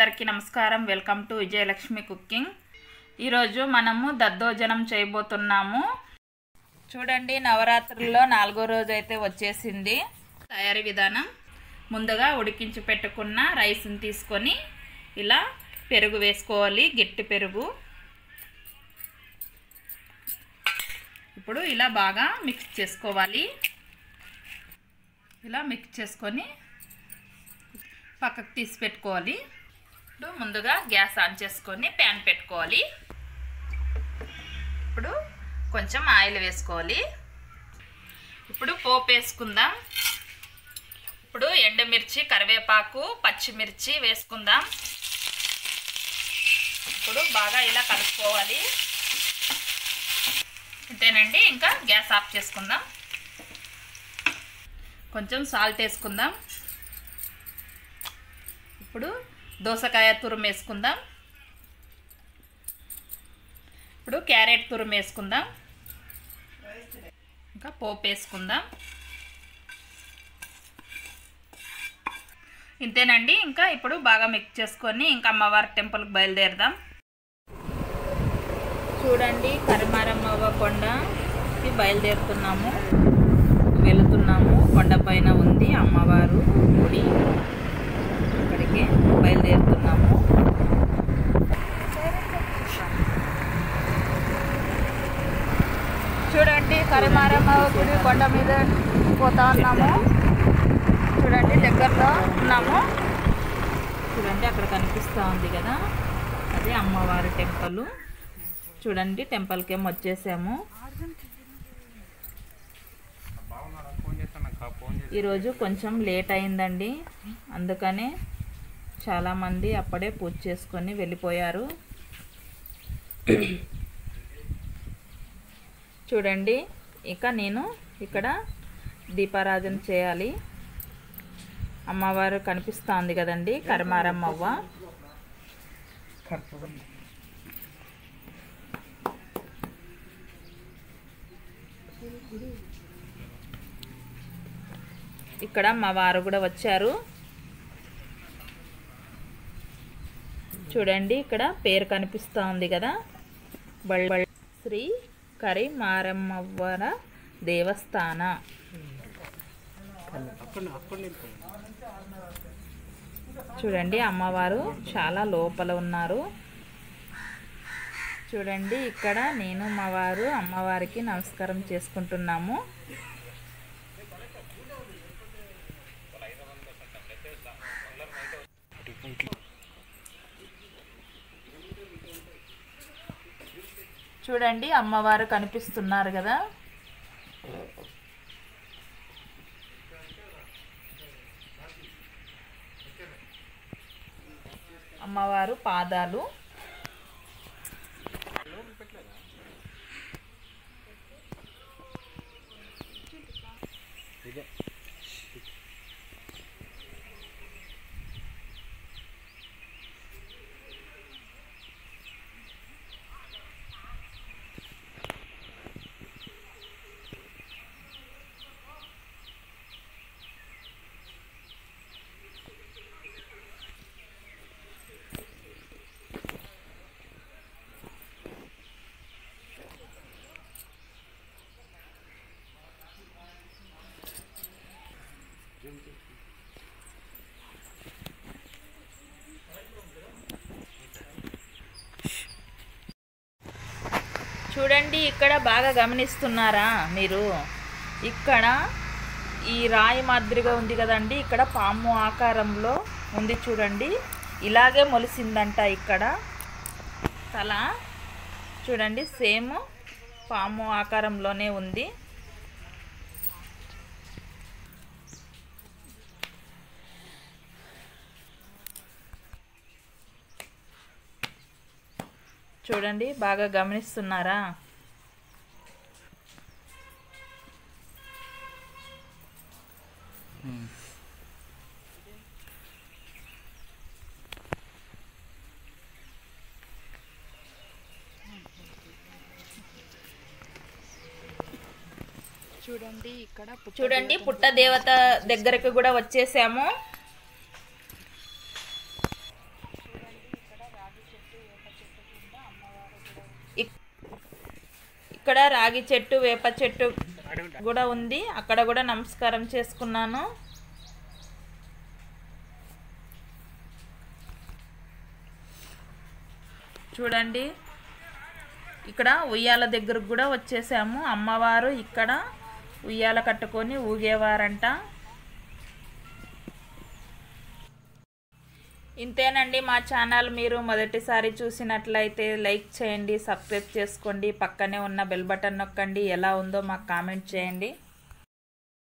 అందరికీ నమస్కారం. Welcome to Vijayalakshmi cooking. ఈరోజు మనము దద్దోజనం చేయబోతున్నాము. చూడండి నవరాత్రుల్లో నాలుగో రోజు అయితే వచ్చేసింది. తయారీ విధానం. ముందుగా ఉడికించి పెట్టుకున్న రైస్ని తీసుకొని ఇలా పెరుగు వేసుకోవాలి. గట్టి పెరుగు. ఇప్పుడు ఇలా బాగా మిక్స్ చేసుకోవాలి. ఇలా మిక్స్ చేసుకొని పక్కకు తీసి పెట్టుకోవాలి. ఇప్పుడు ముందుగా గ్యాస్ ఆన్ చేసుకొని ప్యాన్ పెట్టుకోవాలి. ఇప్పుడు కొంచెం ఆయిల్ వేసుకోవాలి. ఇప్పుడు పోపు వేసుకుందాం. ఇప్పుడు ఎండుమిర్చి కరివేపాకు పచ్చిమిర్చి వేసుకుందాం. ఇప్పుడు బాగా ఇలా కలుపుకోవాలి. అంతేనండి ఇంకా గ్యాస్ ఆఫ్ చేసుకుందాం. కొంచెం సాల్ట్ వేసుకుందాం. ఇప్పుడు దోసకాయ తురుము వేసుకుందాం ఇప్పుడు క్యారెట్ తురుమేసుకుందాం. ఇంకా పోపు వేసుకుందాం. ఇంతేనండి. ఇంకా ఇప్పుడు బాగా మిక్స్ చేసుకొని ఇంకా అమ్మవారి టెంపుల్కి బయలుదేరదాం. చూడండి కరిమారమ్మవ కొండకి బయలుదేరుతున్నాము. వెళుతున్నాము. కొండపైన ఉంది అమ్మవారు గుడి. అక్కడికి బయలుదేరుతున్నాము. చూడండి కరిమారమ్మ గుడి కొండ మీద పోతా ఉన్నాము. చూడండి దగ్గరలో ఉన్నాము. చూడండి అక్కడ కనిపిస్తూ ఉంది కదా. అదే అమ్మవారి టెంపుల్. చూడండి టెంపుల్కి ఏమో వచ్చేసాము. ఈరోజు కొంచెం లేట్ అయిందండి. అందుకనే చాలామంది అప్పుడే పూజ చేసుకొని వెళ్ళిపోయారు. చూడండి ఇక నేను ఇక్కడ దీపారాధన చేయాలి. అమ్మవారు కనిపిస్తోంది కదండి కర్మారమ్మవ్వ. ఇక్కడ మా వారు కూడా వచ్చారు. చూడండి ఇక్కడ పేరు కనిపిస్తూ ఉంది కదా బళ్ళ శ్రీ కరి మారమ్మవ్వర దేవస్థాన. చూడండి అమ్మవారు చాలా లోపల ఉన్నారు. చూడండి ఇక్కడ నేను మా వారు అమ్మవారికి నమస్కారం చేసుకుంటున్నాము. చూడండి అమ్మవారు కనిపిస్తున్నారు కదా. అమ్మవారు పాదాలు. చూడండి ఇక్కడ బాగా గమనిస్తున్నారా మీరు? ఇక్కడ ఈ రాయి మాదిరిగా ఉంది కదండి ఇక్కడ పాము ఆకారంలో ఉంది చూడండి. ఇలాగే మొలిసిందంట ఇక్కడ. తల చూడండి సేమ్ పాము ఆకారంలోనే ఉంది. చూడండి బాగా గమనిస్తున్నారా? చూడండి ఇక్కడ చూడండి పుట్ట దేవత దగ్గరకు కూడా వచ్చేసాము. ఇక్కడ రాగి చెట్టు వేప చెట్టు కూడా ఉంది. అక్కడ కూడా నమస్కారం చేసుకున్నాను. చూడండి. ఇక్కడ ఉయ్యాల దగ్గరకు కూడా వచ్చేసాము. అమ్మవారు ఇక్కడ ఉయ్యాల కట్టుకొని ఊగేవారంట. ఇంతేనండి మా ఛానల్ మీరు మొదటిసారి చూసినట్లయితే లైక్ చేయండి సబ్స్క్రైబ్ చేసుకోండి పక్కనే ఉన్న బెల్ బటన్ నొక్కండి ఎలా ఉందో మాకు కామెంట్ చేయండి.